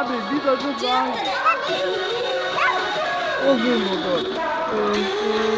Abi bir dakika daha. Uzun motor. Öf, öf.